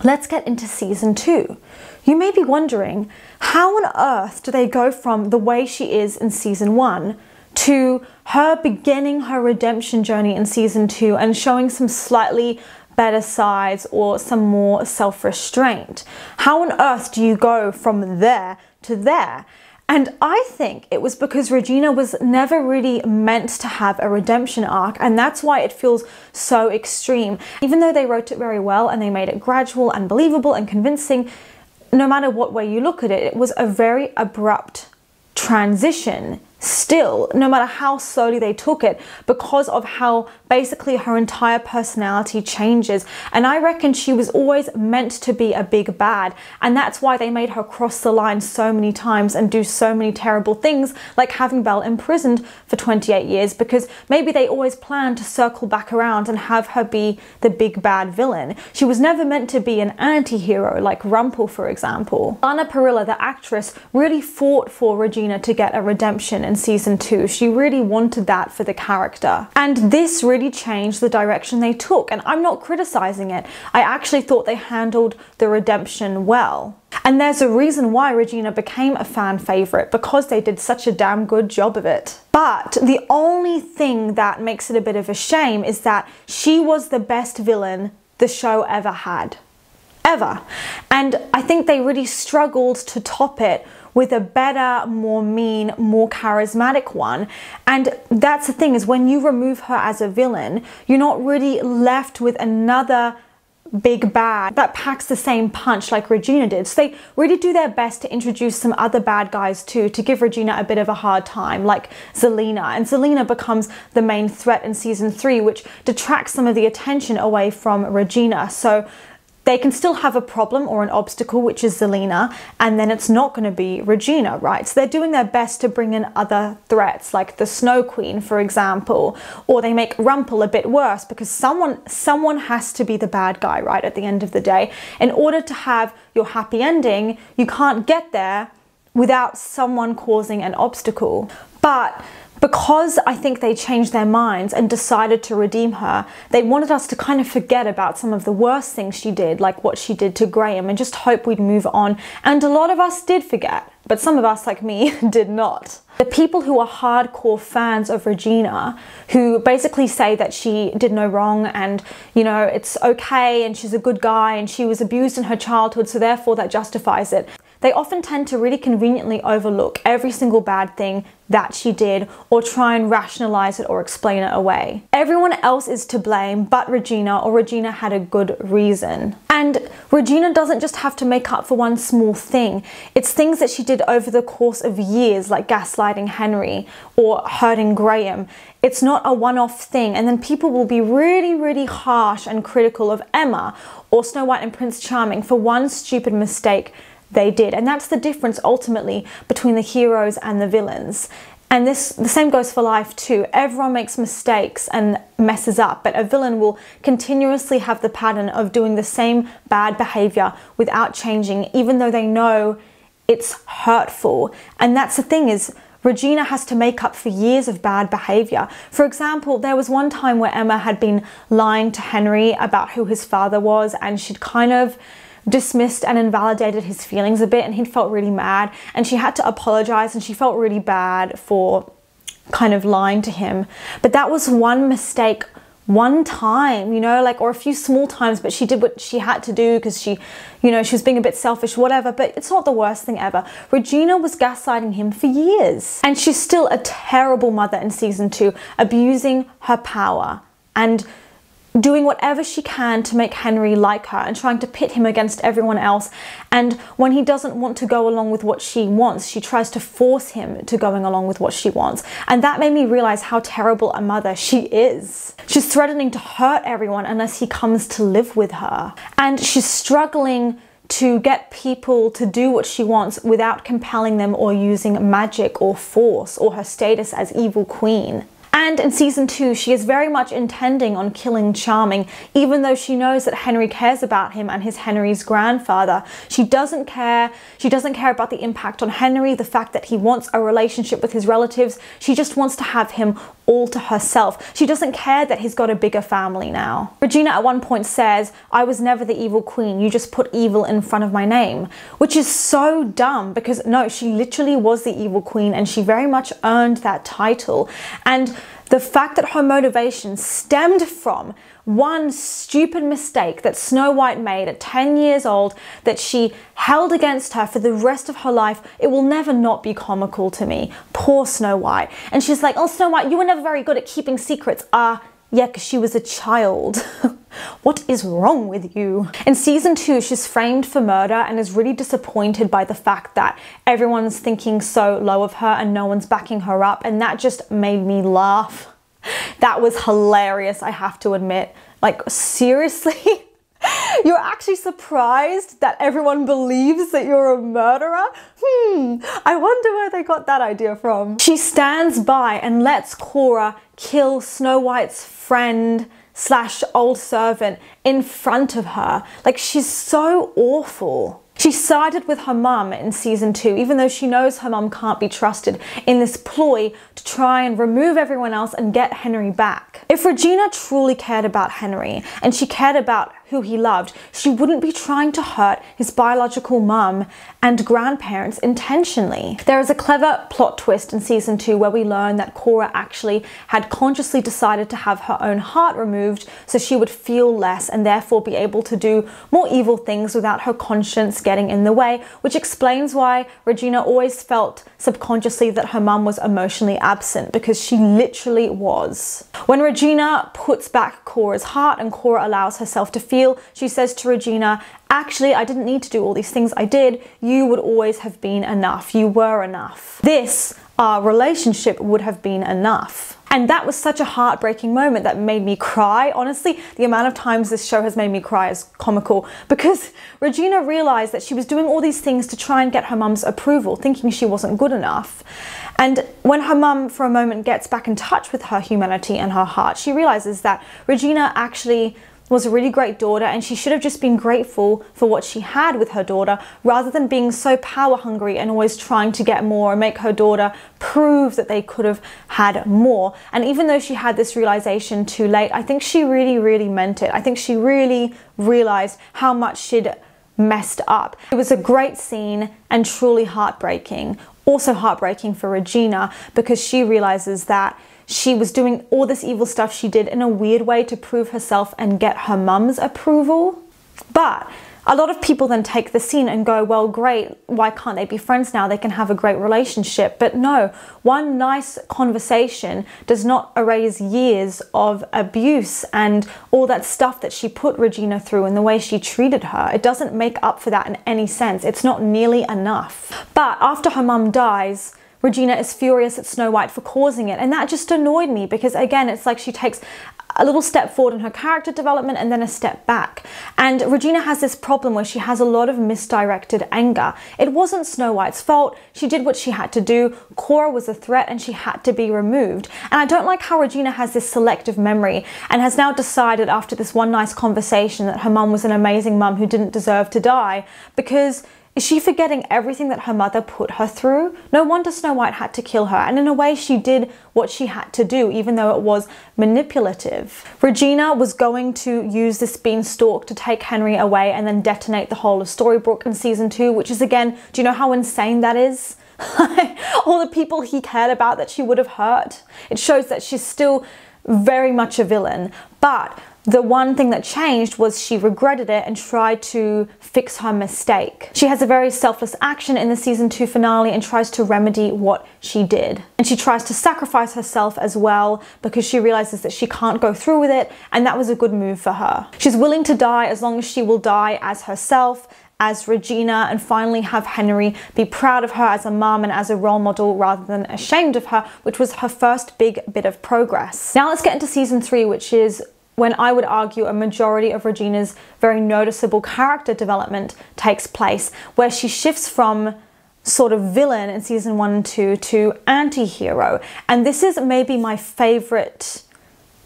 let's get into season two. You may be wondering, how on earth do they go from the way she is in season one to her beginning her redemption journey in season two and showing some slightly better sides or some more self restraint. How on earth do you go from there to there? And I think it was because Regina was never really meant to have a redemption arc, and that's why it feels so extreme. Even though they wrote it very well and they made it gradual and believable and convincing, no matter what way you look at it, it was a very abrupt transition still, no matter how slowly they took it, because of how basically her entire personality changes. And I reckon she was always meant to be a big bad. And that's why they made her cross the line so many times and do so many terrible things, like having Belle imprisoned for 28 years, because maybe they always planned to circle back around and have her be the big bad villain. She was never meant to be an anti hero like Rumple, for example. Lana Parrilla, the actress, really fought for Regina to get a redemption in season two. She really wanted that for the character. And this really changed the direction they took. And I'm not criticizing it. I actually thought they handled the redemption well. And there's a reason why Regina became a fan favourite because they did such a damn good job of it. But the only thing that makes it a bit of a shame is that she was the best villain the show ever had. Ever. And I think they really struggled to top it with a better, more mean, more charismatic one. And that's the thing is when you remove her as a villain, you're not really left with another big bad that packs the same punch like Regina did. So they really do their best to introduce some other bad guys too to give Regina a bit of a hard time, like Zelena. And Zelena becomes the main threat in season three, which detracts some of the attention away from Regina. So they can still have a problem or an obstacle, which is Zelena, and then it's not going to be Regina, right? So they're doing their best to bring in other threats, like the Snow Queen, for example, or they make Rumple a bit worse because someone someone has to be the bad guy, right? At the end of the day, in order to have your happy ending, you can't get there without someone causing an obstacle. But because I think they changed their minds and decided to redeem her, they wanted us to kind of forget about some of the worst things she did, like what she did to Graham, and just hope we'd move on. And a lot of us did forget, but some of us, like me, did not. The people who are hardcore fans of Regina, who basically say that she did no wrong and, you know, it's okay and she's a good guy and she was abused in her childhood, so therefore that justifies it they often tend to really conveniently overlook every single bad thing that she did or try and rationalize it or explain it away. Everyone else is to blame but Regina or Regina had a good reason. And Regina doesn't just have to make up for one small thing. It's things that she did over the course of years like gaslighting Henry or hurting Graham. It's not a one-off thing and then people will be really really harsh and critical of Emma or Snow White and Prince Charming for one stupid mistake they did. And that's the difference ultimately between the heroes and the villains. And this the same goes for life too. Everyone makes mistakes and messes up, but a villain will continuously have the pattern of doing the same bad behavior without changing, even though they know it's hurtful. And that's the thing is Regina has to make up for years of bad behavior. For example, there was one time where Emma had been lying to Henry about who his father was, and she'd kind of dismissed and invalidated his feelings a bit and he felt really mad and she had to apologize and she felt really bad for kind of lying to him. But that was one mistake one time, you know, like, or a few small times, but she did what she had to do because she, you know, she was being a bit selfish, whatever, but it's not the worst thing ever. Regina was gaslighting him for years. And she's still a terrible mother in season two, abusing her power and doing whatever she can to make Henry like her and trying to pit him against everyone else. And when he doesn't want to go along with what she wants, she tries to force him to going along with what she wants. And that made me realize how terrible a mother she is. She's threatening to hurt everyone unless he comes to live with her. And she's struggling to get people to do what she wants without compelling them or using magic or force or her status as evil queen. And in season two, she is very much intending on killing Charming, even though she knows that Henry cares about him and his Henry's grandfather. She doesn't care. She doesn't care about the impact on Henry, the fact that he wants a relationship with his relatives. She just wants to have him all to herself. She doesn't care that he's got a bigger family now. Regina at one point says, I was never the evil queen, you just put evil in front of my name, which is so dumb because no, she literally was the evil queen and she very much earned that title. And The fact that her motivation stemmed from one stupid mistake that Snow White made at 10 years old that she held against her for the rest of her life, it will never not be comical to me. Poor Snow White. And she's like, oh, Snow White, you were never very good at keeping secrets. Ah, uh, yeah, because she was a child. what is wrong with you? In season two, she's framed for murder and is really disappointed by the fact that everyone's thinking so low of her and no one's backing her up. And that just made me laugh. That was hilarious, I have to admit. Like, seriously? You're actually surprised that everyone believes that you're a murderer? Hmm, I wonder where they got that idea from. She stands by and lets Cora kill Snow White's friend slash old servant in front of her. Like, she's so awful. She sided with her mum in season two, even though she knows her mum can't be trusted, in this ploy to try and remove everyone else and get Henry back. If Regina truly cared about Henry and she cared about who he loved, she wouldn't be trying to hurt his biological mum and grandparents intentionally. There is a clever plot twist in season two where we learn that Cora actually had consciously decided to have her own heart removed so she would feel less and therefore be able to do more evil things without her conscience getting in the way, which explains why Regina always felt subconsciously that her mum was emotionally absent because she literally was. When Regina puts back Cora's heart and Cora allows herself to feel, she says to Regina, Actually, I didn't need to do all these things I did. You would always have been enough. You were enough. This, our relationship, would have been enough. And that was such a heartbreaking moment that made me cry. Honestly, the amount of times this show has made me cry is comical because Regina realized that she was doing all these things to try and get her mum's approval, thinking she wasn't good enough. And when her mum, for a moment, gets back in touch with her humanity and her heart, she realizes that Regina actually was a really great daughter and she should have just been grateful for what she had with her daughter rather than being so power hungry and always trying to get more and make her daughter prove that they could have had more. And even though she had this realization too late, I think she really, really meant it. I think she really realized how much she'd messed up. It was a great scene and truly heartbreaking. Also heartbreaking for Regina because she realizes that she was doing all this evil stuff she did in a weird way to prove herself and get her mum's approval. But a lot of people then take the scene and go, well, great, why can't they be friends now? They can have a great relationship. But no, one nice conversation does not erase years of abuse and all that stuff that she put Regina through and the way she treated her. It doesn't make up for that in any sense. It's not nearly enough. But after her mum dies, Regina is furious at Snow White for causing it. And that just annoyed me because, again, it's like she takes a little step forward in her character development and then a step back. And Regina has this problem where she has a lot of misdirected anger. It wasn't Snow White's fault. She did what she had to do. Cora was a threat and she had to be removed. And I don't like how Regina has this selective memory and has now decided after this one nice conversation that her mum was an amazing mum who didn't deserve to die because is she forgetting everything that her mother put her through? No wonder Snow White had to kill her, and in a way, she did what she had to do, even though it was manipulative. Regina was going to use this beanstalk to take Henry away and then detonate the whole of Storybrooke in season two, which is again, do you know how insane that is? All the people he cared about that she would have hurt. It shows that she's still very much a villain, but the one thing that changed was she regretted it and tried to fix her mistake. She has a very selfless action in the season 2 finale and tries to remedy what she did. And she tries to sacrifice herself as well because she realizes that she can't go through with it and that was a good move for her. She's willing to die as long as she will die as herself as Regina and finally have Henry be proud of her as a mom and as a role model rather than ashamed of her, which was her first big bit of progress. Now let's get into season three, which is when I would argue a majority of Regina's very noticeable character development takes place, where she shifts from sort of villain in season one and two to anti hero. And this is maybe my favorite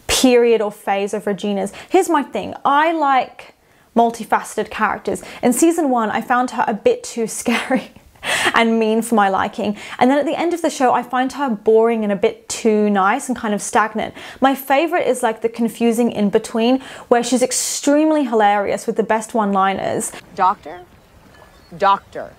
period or phase of Regina's. Here's my thing I like multifaceted characters. In season one, I found her a bit too scary and mean for my liking. And then at the end of the show, I find her boring and a bit too nice and kind of stagnant. My favorite is like the confusing in between, where she's extremely hilarious with the best one liners. Doctor? Doctor.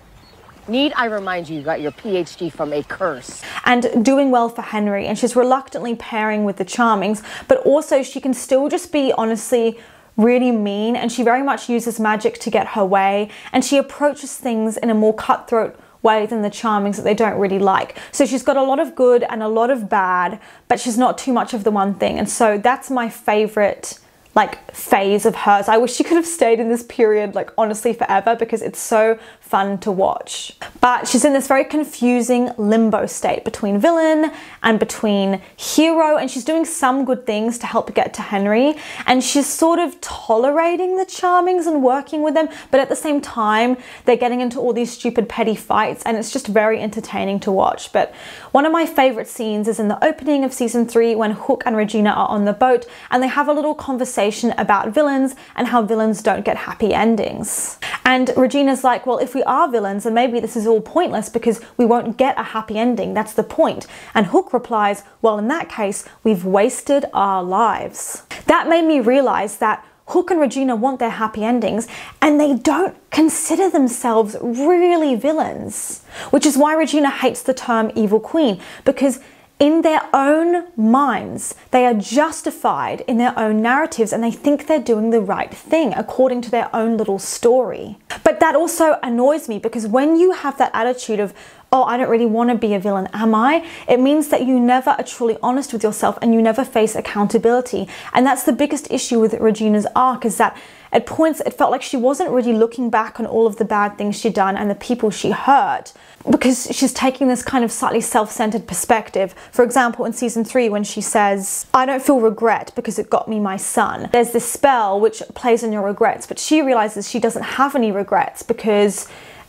Need I remind you, you got your PhD from a curse. And doing well for Henry, and she's reluctantly pairing with the Charmings, but also she can still just be honestly really mean, and she very much uses magic to get her way, and she approaches things in a more cutthroat way than the charmings that they don't really like. So she's got a lot of good and a lot of bad, but she's not too much of the one thing. And so that's my favorite like phase of hers. I wish she could have stayed in this period like honestly forever because it's so fun to watch. But she's in this very confusing limbo state between villain and between hero, and she's doing some good things to help get to Henry, and she's sort of tolerating the Charmings and working with them, but at the same time, they're getting into all these stupid petty fights, and it's just very entertaining to watch. But one of my favorite scenes is in the opening of season three when Hook and Regina are on the boat and they have a little conversation about villains and how villains don't get happy endings. And Regina's like, well, if we are villains, then maybe this is all pointless because we won't get a happy ending. That's the point. And Hook replies, well, in that case, we've wasted our lives. That made me realize that Hook and Regina want their happy endings and they don't consider themselves really villains, which is why Regina hates the term evil queen because in their own minds, they are justified in their own narratives and they think they're doing the right thing according to their own little story. But that also annoys me because when you have that attitude of, oh, I don't really want to be a villain, am I? It means that you never are truly honest with yourself and you never face accountability. And that's the biggest issue with Regina's arc is that at points it felt like she wasn't really looking back on all of the bad things she'd done and the people she hurt because she's taking this kind of slightly self-centered perspective. For example, in season three, when she says, I don't feel regret because it got me my son. There's this spell which plays on your regrets, but she realizes she doesn't have any regrets because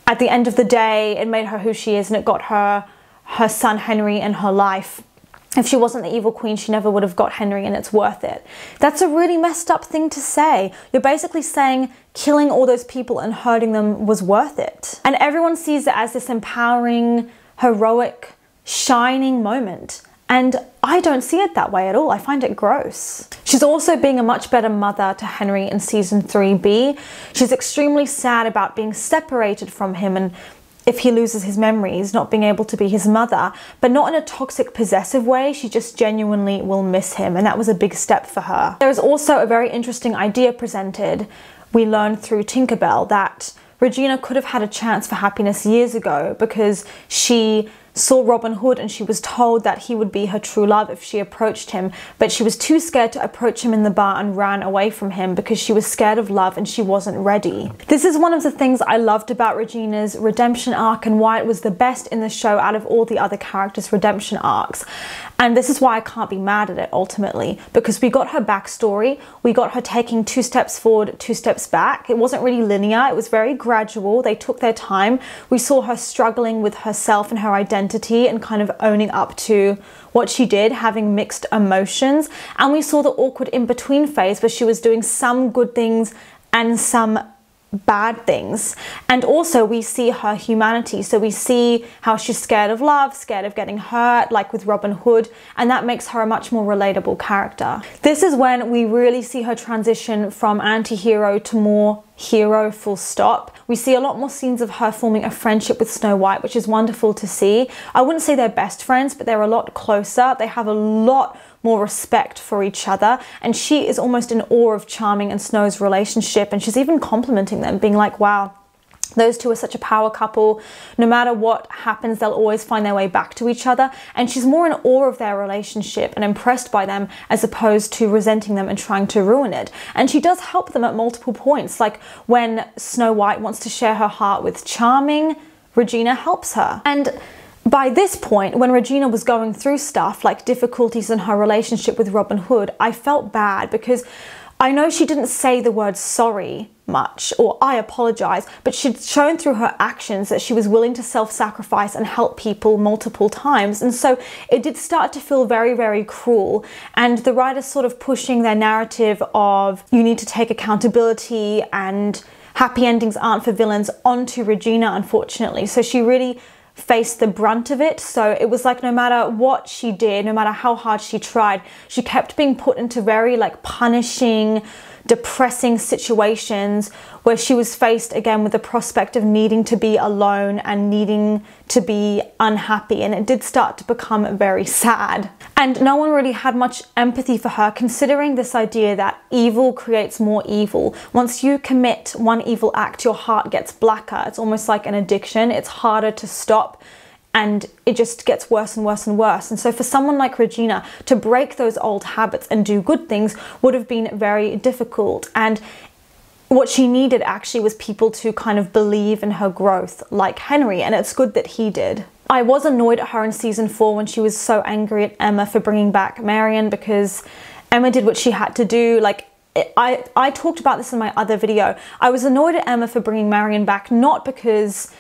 at the end of the day, it made her who she is and it got her her son Henry in her life if she wasn't the evil queen, she never would have got Henry and it's worth it. That's a really messed up thing to say. You're basically saying killing all those people and hurting them was worth it. And everyone sees it as this empowering, heroic, shining moment. And I don't see it that way at all. I find it gross. She's also being a much better mother to Henry in season 3B. She's extremely sad about being separated from him and if he loses his memories, not being able to be his mother, but not in a toxic, possessive way. She just genuinely will miss him, and that was a big step for her. There is also a very interesting idea presented. We learned through Tinkerbell that Regina could have had a chance for happiness years ago because she saw Robin Hood and she was told that he would be her true love if she approached him, but she was too scared to approach him in the bar and ran away from him because she was scared of love and she wasn't ready. This is one of the things I loved about Regina's redemption arc and why it was the best in the show out of all the other characters' redemption arcs. And this is why I can't be mad at it ultimately, because we got her backstory, we got her taking two steps forward, two steps back. It wasn't really linear, it was very gradual. They took their time. We saw her struggling with herself and her identity and kind of owning up to what she did, having mixed emotions. And we saw the awkward in between phase where she was doing some good things and some bad things. And also, we see her humanity. So, we see how she's scared of love, scared of getting hurt, like with Robin Hood, and that makes her a much more relatable character. This is when we really see her transition from anti hero to more hero, full stop. We see a lot more scenes of her forming a friendship with Snow White, which is wonderful to see. I wouldn't say they're best friends, but they're a lot closer. They have a lot more respect for each other. And she is almost in awe of Charming and Snow's relationship. And she's even complimenting them, being like, wow, those two are such a power couple. No matter what happens, they'll always find their way back to each other. And she's more in awe of their relationship and impressed by them as opposed to resenting them and trying to ruin it. And she does help them at multiple points, like when Snow White wants to share her heart with Charming, Regina helps her. And by this point, when Regina was going through stuff like difficulties in her relationship with Robin Hood, I felt bad because I know she didn't say the word sorry much or I apologize, but she'd shown through her actions that she was willing to self sacrifice and help people multiple times. And so it did start to feel very, very cruel. And the writers sort of pushing their narrative of you need to take accountability and happy endings aren't for villains onto Regina, unfortunately. So she really face the brunt of it. So it was like no matter what she did, no matter how hard she tried, she kept being put into very like punishing, depressing situations where she was faced again with the prospect of needing to be alone and needing to be unhappy. And it did start to become very sad. And no one really had much empathy for her, considering this idea that evil creates more evil. Once you commit one evil act, your heart gets blacker. It's almost like an addiction, it's harder to stop and it just gets worse and worse and worse. And so, for someone like Regina to break those old habits and do good things would have been very difficult. And what she needed actually was people to kind of believe in her growth, like Henry, and it's good that he did. I was annoyed at her in season four when she was so angry at Emma for bringing back Marian because Emma did what she had to do. Like, I, I talked about this in my other video. I was annoyed at Emma for bringing Marian back, not because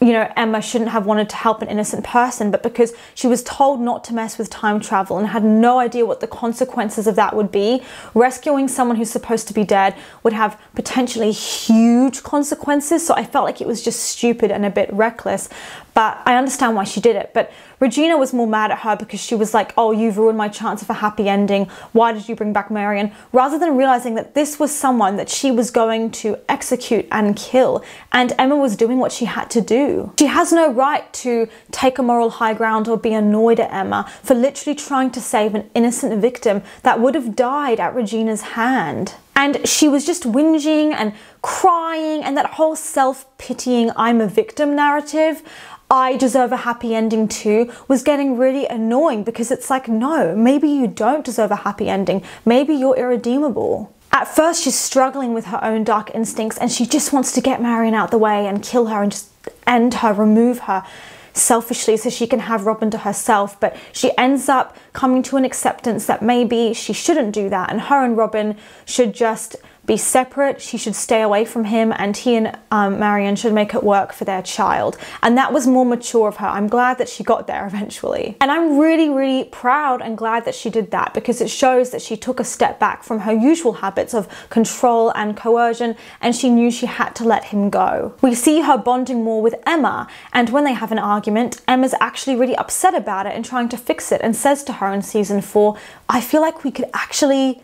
you know, Emma shouldn't have wanted to help an innocent person, but because she was told not to mess with time travel and had no idea what the consequences of that would be, rescuing someone who's supposed to be dead would have potentially huge consequences. So I felt like it was just stupid and a bit reckless but I understand why she did it. But Regina was more mad at her because she was like, oh, you've ruined my chance of a happy ending. Why did you bring back Marian? Rather than realizing that this was someone that she was going to execute and kill. And Emma was doing what she had to do. She has no right to take a moral high ground or be annoyed at Emma for literally trying to save an innocent victim that would have died at Regina's hand. And she was just whinging and crying, and that whole self pitying, I'm a victim narrative. I deserve a happy ending too was getting really annoying because it's like, no, maybe you don't deserve a happy ending. Maybe you're irredeemable. At first, she's struggling with her own dark instincts and she just wants to get Marian out the way and kill her and just end her, remove her selfishly so she can have Robin to herself. But she ends up coming to an acceptance that maybe she shouldn't do that and her and Robin should just be separate. She should stay away from him, and he and um, Marian should make it work for their child. And that was more mature of her. I'm glad that she got there eventually. And I'm really, really proud and glad that she did that because it shows that she took a step back from her usual habits of control and coercion, and she knew she had to let him go. We see her bonding more with Emma, and when they have an argument, Emma's actually really upset about it and trying to fix it and says to her in season four, I feel like we could actually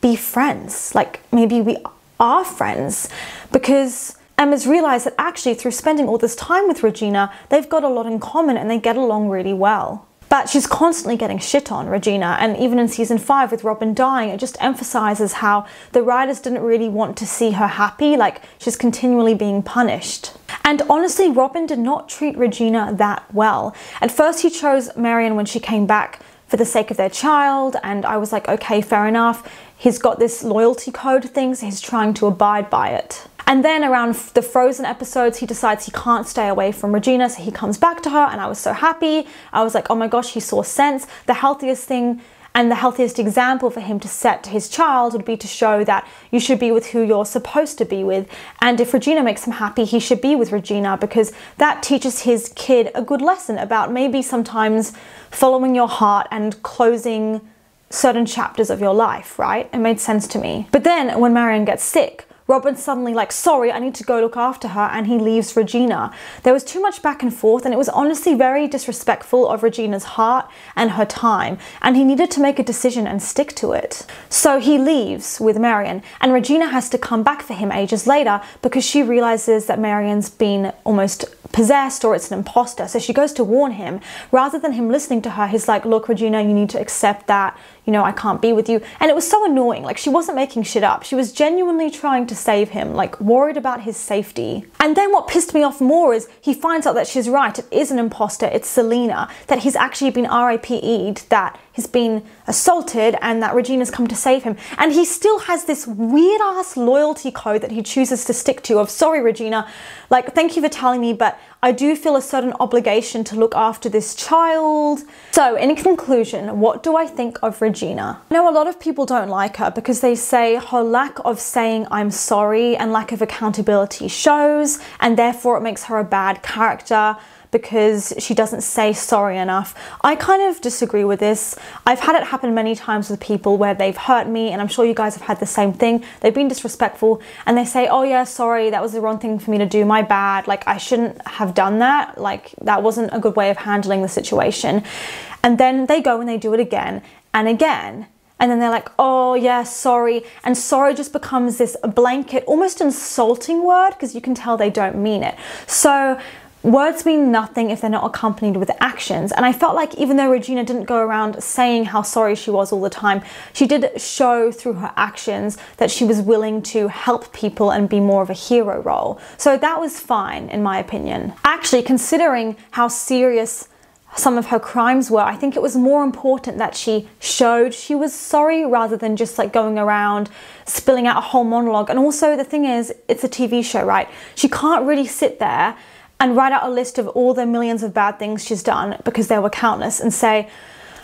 be friends. Like maybe we are friends because Emma's realized that actually through spending all this time with Regina, they've got a lot in common and they get along really well. But she's constantly getting shit on, Regina, and even in season 5 with Robin dying, it just emphasizes how the writers didn't really want to see her happy, like she's continually being punished. And honestly, Robin did not treat Regina that well. At first, he chose Marian when she came back for the sake of their child, and I was like, okay, fair enough. He's got this loyalty code thing, so he's trying to abide by it. And then around the Frozen episodes, he decides he can't stay away from Regina, so he comes back to her, and I was so happy. I was like, oh my gosh, he saw sense. The healthiest thing and the healthiest example for him to set to his child would be to show that you should be with who you're supposed to be with. And if Regina makes him happy, he should be with Regina because that teaches his kid a good lesson about maybe sometimes following your heart and closing certain chapters of your life, right? It made sense to me. But then when Marian gets sick, Robin's suddenly like, sorry, I need to go look after her, and he leaves Regina. There was too much back and forth, and it was honestly very disrespectful of Regina's heart and her time, and he needed to make a decision and stick to it. So he leaves with Marian, and Regina has to come back for him ages later because she realizes that Marian's been almost possessed or it's an imposter. So she goes to warn him. Rather than him listening to her, he's like, Look, Regina, you need to accept that you know, I can't be with you. And it was so annoying. Like, she wasn't making shit up. She was genuinely trying to save him, like, worried about his safety. And then what pissed me off more is he finds out that she's right. It is an imposter. It's Zelena. That he's actually been RIPE'd, that he's been assaulted, and that Regina's come to save him. And he still has this weird ass loyalty code that he chooses to stick to of, sorry, Regina, like, thank you for telling me, but I do feel a certain obligation to look after this child. So, in conclusion, what do I think of Regina? I know a lot of people don't like her because they say her lack of saying I'm sorry and lack of accountability shows, and therefore it makes her a bad character because she doesn't say sorry enough. I kind of disagree with this. I've had it happen many times with people where they've hurt me, and I'm sure you guys have had the same thing. They've been disrespectful and they say, Oh, yeah, sorry, that was the wrong thing for me to do, my bad. Like, I shouldn't have done that. Like, that wasn't a good way of handling the situation. And then they go and they do it again and again and then they're like, oh, yeah, sorry. And sorry just becomes this blanket, almost insulting word because you can tell they don't mean it. So, words mean nothing if they're not accompanied with actions. And I felt like even though Regina didn't go around saying how sorry she was all the time, she did show through her actions that she was willing to help people and be more of a hero role. So that was fine, in my opinion. Actually, considering how serious some of her crimes were, I think it was more important that she showed she was sorry rather than just like going around spilling out a whole monologue. And also, the thing is, it's a TV show, right? She can't really sit there and write out a list of all the millions of bad things she's done because there were countless and say,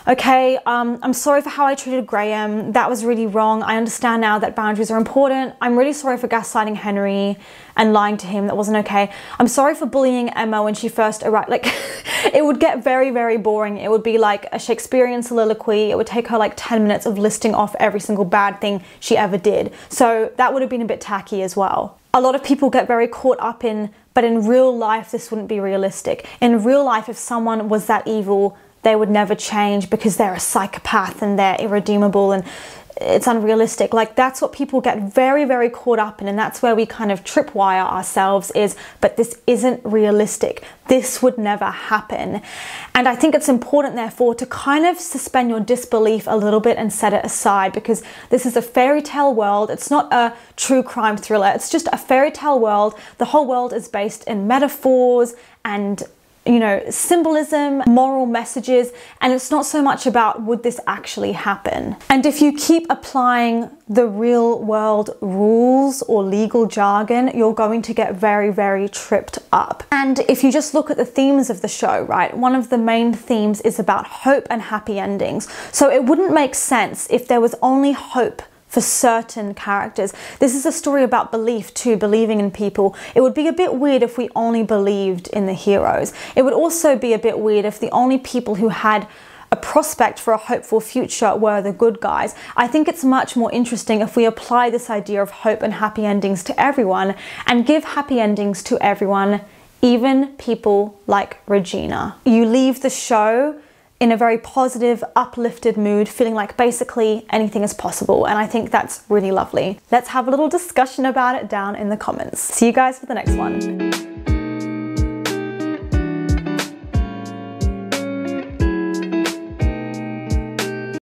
okay, um, I'm sorry for how I treated Graham. That was really wrong. I understand now that boundaries are important. I'm really sorry for gaslighting Henry and lying to him. That wasn't okay. I'm sorry for bullying Emma when she first arrived. Like, it would get very, very boring. It would be like a Shakespearean soliloquy. It would take her like 10 minutes of listing off every single bad thing she ever did. So that would have been a bit tacky as well. A lot of people get very caught up in, but in real life, this wouldn't be realistic. In real life, if someone was that evil, they would never change because they're a psychopath and they're irredeemable and it's unrealistic. Like that's what people get very, very caught up in, and that's where we kind of tripwire ourselves is, but this isn't realistic. This would never happen. And I think it's important, therefore, to kind of suspend your disbelief a little bit and set it aside because this is a fairy tale world. It's not a true crime thriller, it's just a fairy tale world. The whole world is based in metaphors and you know, symbolism, moral messages, and it's not so much about would this actually happen. And if you keep applying the real world rules or legal jargon, you're going to get very, very tripped up. And if you just look at the themes of the show, right, one of the main themes is about hope and happy endings. So it wouldn't make sense if there was only hope for certain characters. This is a story about belief too, believing in people. It would be a bit weird if we only believed in the heroes. It would also be a bit weird if the only people who had a prospect for a hopeful future were the good guys. I think it's much more interesting if we apply this idea of hope and happy endings to everyone and give happy endings to everyone, even people like Regina. You leave the show in a very positive, uplifted mood, feeling like basically anything is possible. And I think that's really lovely. Let's have a little discussion about it down in the comments. See you guys for the next one.